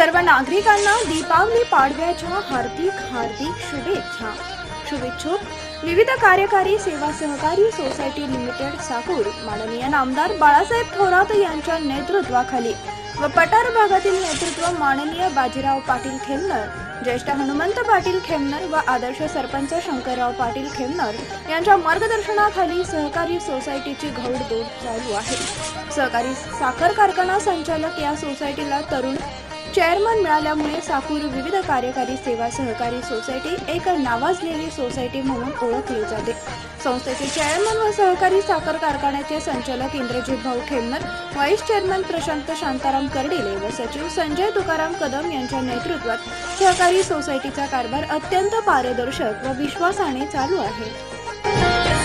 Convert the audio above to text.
सर्व नागरिकांना दीपावली पाडव्याच्या हार्दिक हार्दिक शुभेच्छा. शुभेच्छुक. विविध कार्यकारी सेवा सहकारी सोसायटी लिमिटेड साकूर. माननीय नामदार बाळासाहेब थोरात यांच्या नेतृत्वाखाली व पठार भागातील नेतृत्व माननीय बाजीराव पाटील खेमनर ज्येष्ठ हनुमंत पाटील खेमनर व आदर्श सरपंच शंकरराव पाटील खेमनर यांच्या मार्गदर्शनाखाली सहकारी सोसायटीची घौडदौड चालू आहे. सहकारी साखर कारखाना संचालक या सोसायटीला तरुण चेअरमन मिळाल्यामुळे साकूर विविध कार्यकारी सेवा सहकारी सोसायटी एक नावाजलेली सोसायटी म्हणून ओळखली जाते. संस्थेचे चेअरमन व सहकारी साखर कारखान्याचे संचालक इंद्रजित भाऊ खेमनर व्हाईस चेअरमन प्रशांत शांताराम कर्डिले व सचिव संजय तुकाराम कदम यांच्या नेतृत्वात सहकारी सोसायटीचा कारभार अत्यंत पारदर्शक व विश्वासाने चालू आहे.